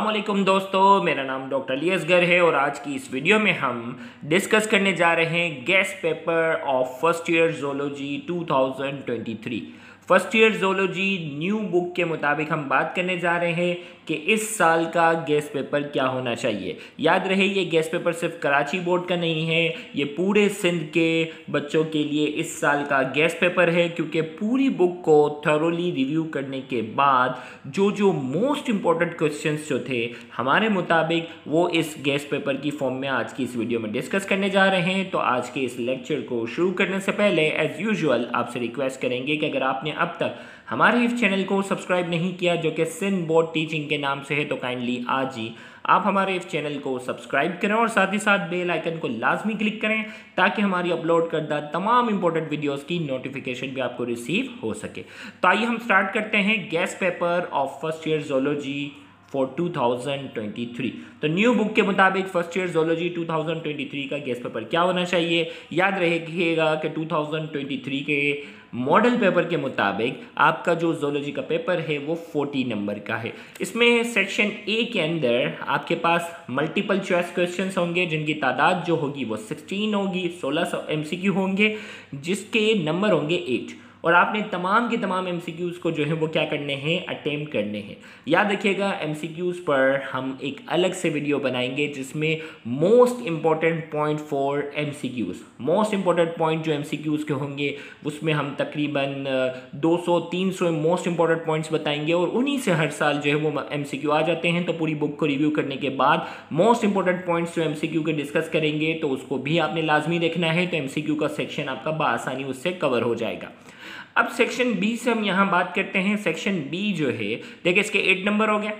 वालेकुम दोस्तों, मेरा नाम डॉक्टर अली असगर है और आज की इस वीडियो में हम डिस्कस करने जा रहे हैं guess paper of first year zoology 2023 first year zoology new book के मुताबिक हम बात करने जा रहे हैं कि इस साल का गेस्ट पेपर क्या होना चाहिए। याद रहे, ये गेस्ट पेपर सिर्फ़ कराची बोर्ड का नहीं है, ये पूरे सिंध के बच्चों के लिए इस साल का गैस पेपर है, क्योंकि पूरी बुक को थरोली रिव्यू करने के बाद जो जो मोस्ट इंपॉर्टेंट क्वेश्चन जो थे, हमारे मुताबिक वो इस गैस पेपर की फॉर्म में आज की इस वीडियो में डिस्कस करने जा रहे हैं। तो आज के इस लेक्चर को शुरू करने से पहले एज यूजल आपसे रिक्वेस्ट करेंगे कि अगर आपने अब तक हमारे इस चैनल को सब्सक्राइब नहीं किया, जो कि सिंध बोर्ड टीचिंग के नाम से है तो काइंडली आज ही आप हमारे इस चैनल को सब्सक्राइब करें और साथ ही साथ बेल आइकन को लाजमी क्लिक करें, ताकि हमारी अपलोड करदा तमाम इंपॉर्टेंट वीडियोस की नोटिफिकेशन भी आपको रिसीव हो सके। तो आइए हम स्टार्ट करते हैं। Guess paper of first year zoology for 2023 तो न्यू बुक के मुताबिक फ़र्स्ट ईयर जोलॉजी 2023 का गेस्ट पेपर क्या होना चाहिए? याद रखिएगा कि 2023 के मॉडल पेपर के मुताबिक आपका जो जोलॉजी का पेपर है वो 40 नंबर का है। इसमें सेक्शन ए के अंदर आपके पास मल्टीपल चॉइस क्वेश्चंस होंगे, जिनकी तादाद जो होगी वो 16 होगी 16 सौ होंगे, जिसके नंबर होंगे एट और आपने तमाम के तमाम एम को जो है वो क्या करने हैं अटेम्प्ट करने हैं। याद रखिएगा एम पर हम एक अलग से वीडियो बनाएँगे जिसमें मोस्ट इंपॉर्टेंट पॉइंट फॉर एम मोस्ट इंपॉर्टेंट पॉइंट जो एम के होंगे, उसमें हम तकरीबन 200-300 मोस्ट इंपॉर्टेंट पॉइंट्स बताएँगे और उन्हीं से हर साल जो है वो एमसीक्यू आ जाते हैं। तो पूरी बुक को रिव्यू करने के बाद मोस्ट इंपॉर्टेंट पॉइंट्स जो एम के डिस्कस करेंगे तो उसको भी आपने लाजमी देखना है। तो एमसीक्यू का सेक्शन आपका बसानी उससे कवर हो जाएगा। अब सेक्शन बी से हम यहाँ बात करते हैं सेक्शन बी जो है, देखिए इसके एट नंबर हो गया।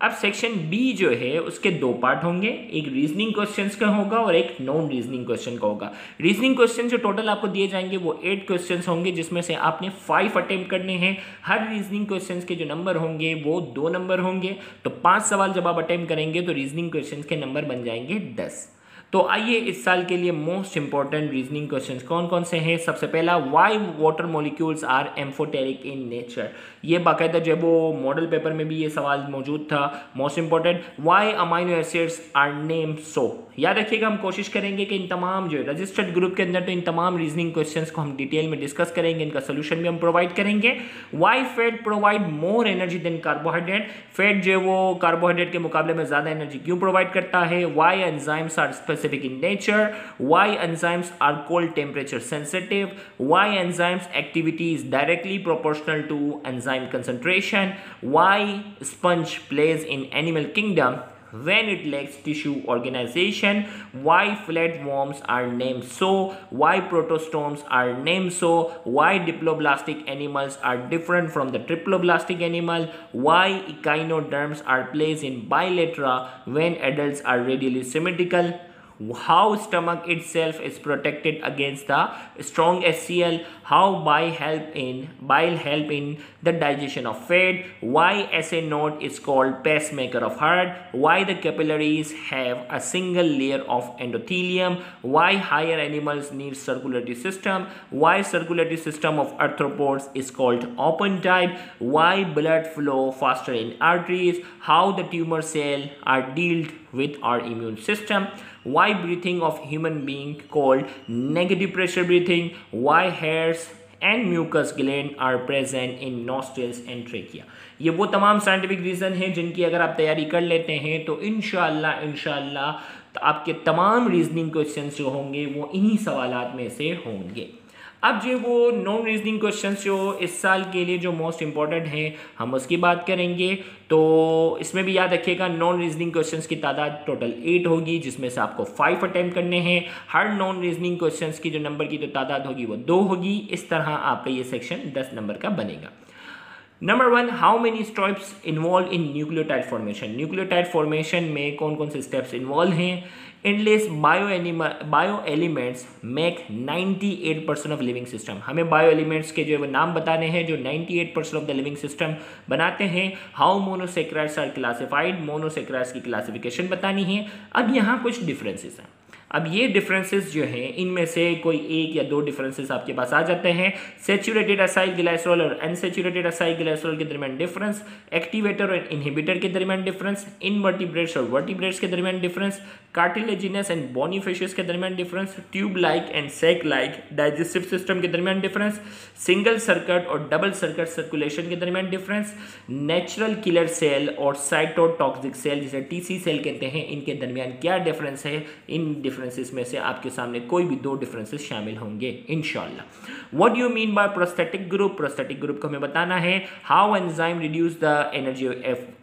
अब सेक्शन बी जो है, उसके दो पार्ट होंगे, एक रीजनिंग क्वेश्चंस का होगा और एक नॉन रीजनिंग क्वेश्चन का होगा। रीजनिंग क्वेश्चन जो टोटल आपको दिए जाएँगे, वो एट क्वेश्चंस होंगे, जिसमें से आपने फाइव अटेम्प्ट करने हैं। हर रीजनिंग क्वेश्चंस के जो नंबर होंगे, वो दो नंबर होंगे। तो पाँच सवाल जब आप अटेम्प्ट करेंगे तो रीजनिंग क्वेश्चन के नंबर बन जाएँगे दस। तो आइए इस साल के लिए मोस्ट इंपॉर्टेंट रीजनिंग क्वेश्चंस कौन कौन से हैं? सबसे पहला why water molecules are amphoteric in nature ये बाकायदा जो वो मॉडल पेपर में भी ये सवाल मौजूद था. Most important why amino acids are name so याद रखिएगा हम कोशिश करेंगे कि इन तमाम जो रजिस्टर्ड ग्रुप के अंदर तो इन तमाम रीजनिंग क्वेश्चन को हम डिटेल में डिस्कस करेंगे इनका सोल्यूशन भी हम प्रोवाइड करेंगे। Why fat provide more energy than carbohydrate fat जो है वो कार्बोहाइड्रेट के मुकाबले में ज़्यादा एनर्जी क्यों प्रोवाइड करता है? Why enzymes are specific in nature why enzymes are cold temperature sensitive, why enzymes activity is directly proportional to enzyme concentration, why sponge plays in animal kingdom? When it lacks tissue organization why flatworms are named so why protostomes are named so why diploblastic animals are different from the triploblastic animal why echinoderms are placed in bilateral when adults are radially symmetrical how stomach itself is protected against the strong HCl, how bile help in bile help in the digestion of fat, why SA node is called pacemaker of heart, why the capillaries have a single layer of endothelium, why higher animals need circulatory system, why circulatory system of arthropods is called open type, why blood flow faster in arteries, how the tumor cell are dealt with our immune system. Why breathing of human being called negative pressure breathing? Why hairs and mucus gland are present in nostrils and trachea ये वो तमाम scientific reason हैं जिनकी अगर आप तैयारी कर लेते हैं तो इन इनशाला तो आपके तमाम रीजनिंग क्वेश्चन जो होंगे, वो इन्हीं सवाल में से होंगे। अब जो वो नॉन रीजनिंग क्वेश्चन जो इस साल के लिए जो मोस्ट इंपॉर्टेंट हैं, हम उसकी बात करेंगे। तो इसमें भी याद रखिएगा नॉन रीजनिंग क्वेश्चंस की तादाद टोटल एट होगी, जिसमें से आपको फाइव अटैम्प्ट करने हैं। हर नॉन रीजनिंग क्वेश्चंस की जो नंबर की जो तादाद होगी, वो दो होगी। इस तरह आपका ये सेक्शन दस नंबर का बनेगा। Number one how many steps involve in nucleotide formation nucleotide formation में कौन कौन से स्टेप्स इन्वॉल्व हैं? Enlist bio animal bio elements make 98 percent of living system हमें बायो एलिमेंट्स के जो है वो नाम बताने हैं, जो 98 percent of the living system बनाते हैं। How monosaccharides are classified monosaccharides की क्लासिफिकेशन बतानी है। अब यहाँ कुछ डिफरेंसेस हैं। अब ये डिफरेंसेस जो हैं, इनमें से कोई एक या दो डिफरेंसेस आपके पास आ जाते हैं। सेचुरेटेड असाइल ग्लाइसरॉल और अनसेचुरेटेड असाइल ग्लाइसरॉल के दरमियान डिफरेंस एक्टिवेटर और इनहिबिटर के दरमियान डिफरेंस इनवर्टिब्रेट्स और वर्टिब्रेट्स के दरमियान डिफरेंस कार्टिलेजिनस एंड बोनीफिशियस के दरमियान difference tube like and sac like digestive system के दरमियान डिफरेंस सिंगल सर्कट और डबल सर्कट सर्कुलेशन के दरमियान डिफरेंस नेचुरल किलर सेल और साइटोटॉक्सिक सेल जिसे टीसी सेल कहते हैं, इनके दरमियान क्या डिफरेंस है? इन डिफरेंसेस में से आपके सामने कोई भी दो डिफरेंसेस शामिल होंगे इनशाला what you mean by prosthetic group prosthetic group को हमें बताना है how enzyme reduce the energy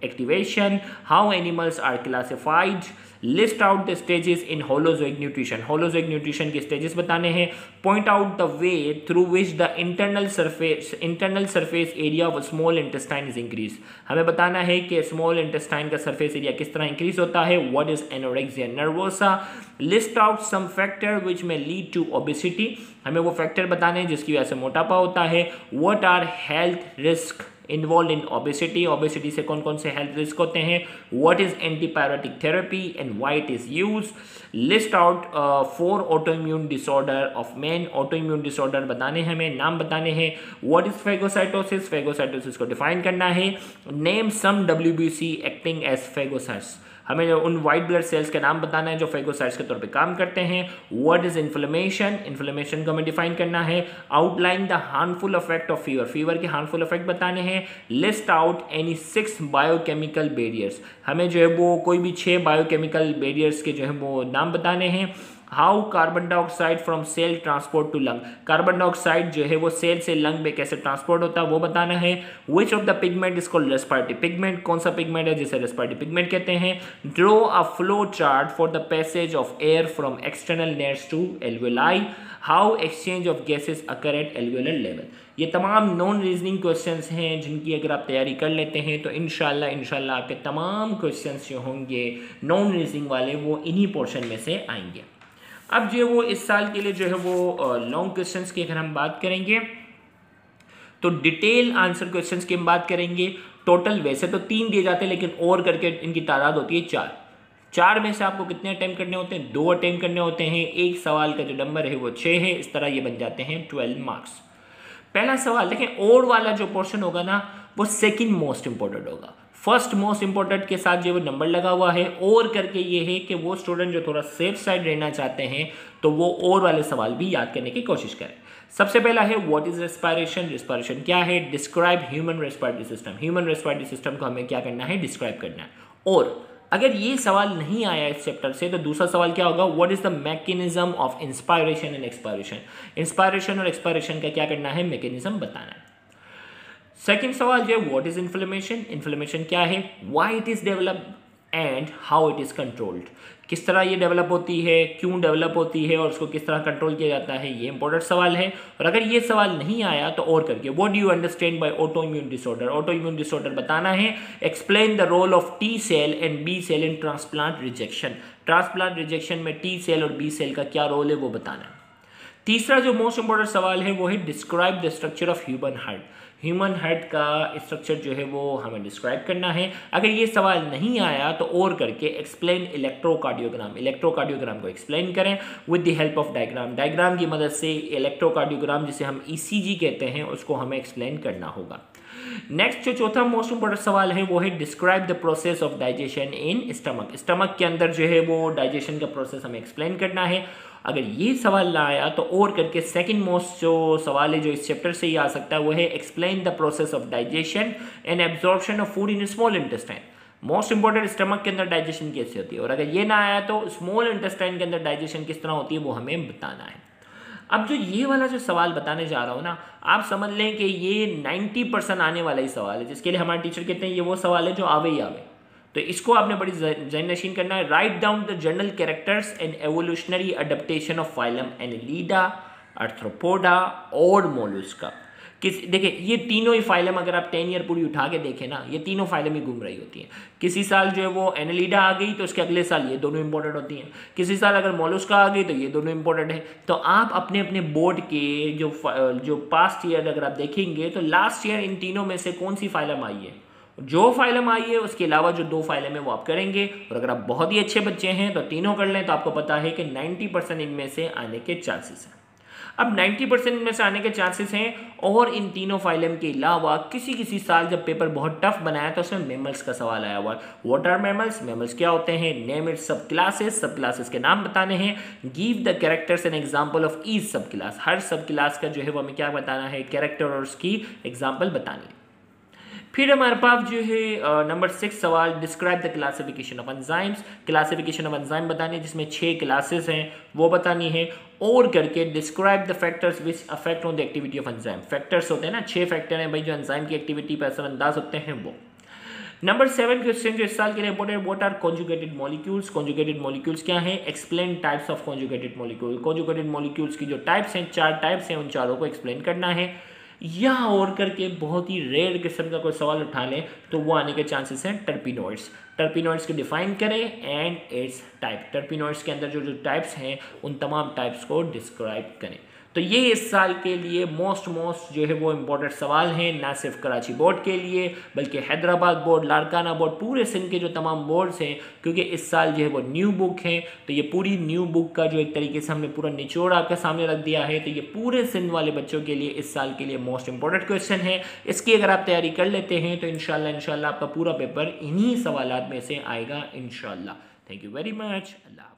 activation how animals are classified list out the stages in holozoic nutrition. Holozoic nutrition के स्टेजेस बताने हैं। Point out the way through which the internal surface internal surface area of small intestine is increase हमें बताना है कि small intestine का surface area किस तरह इंक्रीज होता है। What is anorexia nervosa list out some factor which में लीड टू ओबिसिटी हमें वो फैक्टर बताने हैं जिसकी वजह से मोटापा होता है। What are health risk involve in obesity obesity से कौन कौन से हेल्थ रिस्क होते हैं what is antibiotic therapy and why it is use list out four auto immune disorder of man auto immune disorder बताने हैं हमें, नाम बताने हैं व्हाट इज़ फेगोसाइटोसिस फेगोसाइटोसिस को डिफाइन करना है। Name some W acting as phagocytes हमें उन वाइट ब्लड सेल्स के नाम बताना है जो फेगोसाइट्स के तौर पे काम करते हैं। व्हाट इज़ इन्फ्लेमेशन इन्फ्लेमेशन को हमें डिफाइन करना है। Outline the harmful effect of fever fever के हार्मफुल इफ़ेक्ट बताने हैं। List out any six biochemical barriers हमें जो है वो कोई भी छः बायोकेमिकल बेरियर्स के जो है वो नाम बताने हैं। How carbon dioxide from cell transport to lung? Carbon dioxide जो है वो सेल से लंग में कैसे ट्रांसपोर्ट होता है वो बताना है। Which of the pigment is called respiratory pigment कौन सा पिगमेंट है जिसे रेस्पायरेटरी पिगमेंट कहते हैं? Draw a flow chart for the passage of air from external nets to alveoli how exchange of gases occur at alveolar level ये तमाम non reasoning questions हैं जिनकी अगर आप तैयारी कर लेते हैं तो इनशाला इनशाला आपके तमाम क्वेश्चंस जो होंगे नॉन रीजनिंग वाले वो इन्हीं पोर्शन में से आएँगे। अब जो है वो इस साल के लिए जो है वो लॉन्ग क्वेश्चंस की अगर हम बात करेंगे तो डिटेल आंसर क्वेश्चंस की हम बात करेंगे। टोटल वैसे तो तीन दिए जाते हैं, लेकिन और करके इनकी तादाद होती है चार। चार में से आपको कितने अटैम्प्ट करने होते हैं? दो अटैम्प्ट करने होते हैं। एक सवाल का जो नंबर है वो छः है। इस तरह ये बन जाते हैं ट्वेल्व मार्क्स पहला सवाल, देखें, और वाला जो पोर्शन होगा ना, वो सेकेंड मोस्ट इंपॉर्टेंट होगा। फ़र्स्ट मोस्ट इंपॉर्टेंट के साथ जो नंबर लगा हुआ है, और करके ये है कि वो स्टूडेंट जो थोड़ा सेफ़ साइड रहना चाहते हैं तो वो और वाले सवाल भी याद करने की कोशिश करें। सबसे पहला है व्हाट इज़ रेस्पायरेशन रेस्पायरेशन क्या है? Describe human respiratory system human respiratory system को हमें क्या करना है? डिस्क्राइब करना है। और अगर ये सवाल नहीं आया इस चैप्टर से तो दूसरा सवाल क्या होगा? What is the mechanism of inspiration and expiration inspiration और एक्सपायरेशन का क्या करना है? मैकेनिज्म बताना है। सेकेंड सवाल जो है व्हाट इज़ इन्फ्लेमेशन इन्फ्लेमेशन क्या है? Why it is develop and how it is controlled किस तरह ये डेवलप होती है? क्यों डेवलप होती है? और उसको किस तरह कंट्रोल किया जाता है? ये इंपॉर्टेंट सवाल है। और अगर ये सवाल नहीं आया तो और करके what do you understand by auto immune disorder auto immune disorder बताना है। Explain the role of T cell and B cell in transplant rejection transplant rejection में टी सेल और बी सेल का क्या रोल है, वो बताना है। तीसरा जो मोस्ट इंपॉर्टेंट सवाल है, वो है describe the structure of human heart human head का स्ट्रक्चर जो है वो हमें डिस्क्राइब करना है। अगर ये सवाल नहीं आया तो और करके एक्सप्लेन इलेक्ट्रोकार्डियोग्राम इलेक्ट्रोकार्डियोग्राम को एक्सप्लेन करें with the help of diagram diagram की मदद से इलेक्ट्रोकार्डियोग्राम जिसे हम ईसीजी कहते हैं, उसको हमें एक्सप्लेन करना होगा। नेक्स्ट जो चौथा मोस्ट इंपॉर्टेंट सवाल है, वो है describe the process of digestion in stomach stomach के अंदर जो है, वो डाइजेशन का प्रोसेस हमें एक्सप्लेन करना है। अगर ये सवाल ना आया तो और करके सेकंड मोस्ट जो सवाल है, जो इस चैप्टर से ही आ सकता है, वो है explain the process of digestion and absorption of food in small intestine most important stomach के अंदर डाइजेशन कैसे होती है? और अगर ये ना आया तो स्मॉल इंटेस्टाइन के अंदर डाइजेशन किस तरह होती है, वो हमें बताना है। अब जो ये वाला जो सवाल बताने जा रहा हूँ ना, आप समझ लें कि ये 90 परसेंट आने वाला ही सवाल है, जिसके लिए हमारे टीचर कहते हैं, ये वो सवाल है जो आवे ही आवे। तो इसको आपने बड़ी जैन नशीन करना है। Write down the general characters and evolutionary adaptation of phylum Annelida Arthropoda और मोलुस्का किस, देखिए, ये तीनों ही फाइलम अगर आप टेन ईयर पूरी उठा के देखें ना, ये तीनों फाइलम ही घूम रही होती हैं। किसी साल जो है वो एनालीडा आ गई तो उसके अगले साल ये दोनों इंपॉर्टेंट होती हैं। किसी साल अगर मोलुस्का आ गई तो ये दोनों इंपॉर्टेंट है। तो आप अपने अपने बोर्ड के जो जो पास्ट ईयर अगर आप देखेंगे तो लास्ट ईयर इन तीनों में से कौन सी फाइलम आई है? जो फाइलम आई है, उसके अलावा जो दो फाइलम है वो आप करेंगे। और अगर आप बहुत ही अच्छे बच्चे हैं तो तीनों कर लें तो आपको पता है कि 90 परसेंट इनमें से आने के चांसेस हैं। अब 90 परसेंट में से आने के चांसेस हैं। और इन तीनों फाइलम के अलावा किसी किसी साल जब पेपर बहुत टफ बनाया तो उसमें मेमल्स का सवाल आया हुआ वॉट आर मेमल्स मेमल्स क्या होते हैं? Name it sub classes sub classes के नाम बताने हैं। Give the characters an example of each sub class her sub class का जो है वो हमें क्या बताना है? कैरेक्टर और उसकी एग्ज़ाम्पल बतानी है। फिर हमारे पास जो है नंबर सिक्स सवाल describe the classification of enzymes classification of enzyme बतानी है जिसमें छः क्लासेस हैं, वो बतानी है। और करके describe the factors which affect on the activity of enzyme factors होते हैं ना छः फैक्टर हैं भाई, जो एंजाइम की एक्टिविटी पर असरअंदाज होते हैं वो। नंबर सेवन क्वेश्चन जो इस साल के लिए important what are conjugated molecules conjugated molecules क्या है? Explain types of conjugated molecule conjugated molecules की जो टाइप्स हैं, चार टाइप्स हैं, उन चारों को एक्सप्लेन करना है। या और करके बहुत ही रेयर किस्म का कोई सवाल उठा लें तो वो आने के चांसेस हैं टर्पिनोइड्स टर्पिनोइड्स को डिफाइन करें एंड इट्स टाइप टर्पिनोइड्स के अंदर जो जो टाइप्स हैं, उन तमाम टाइप्स को डिस्क्राइब करें. तो ये इस साल के लिए मोस्ट मोस्ट जो है वो इम्पोर्टेंट सवाल हैं, ना सिर्फ़ कराची बोर्ड के लिए, बल्कि हैदराबाद बोर्ड लारकाना बोर्ड पूरे सिंध के जो तमाम बोर्ड्स हैं, क्योंकि इस साल जो है वो न्यू बुक है तो ये पूरी न्यू बुक का जो एक तरीके से हमने पूरा निचोड़ आपके सामने रख दिया है तो ये पूरे सिंध वाले बच्चों के लिए इस साल के लिए मोस्ट इंपॉर्टेंट क्वेश्चन है। इसकी अगर आप तैयारी कर लेते हैं तो इनशाला इनशाला आपका पूरा पेपर इन्हीं सवाल में से आएगा इनशाला thank you very much Allah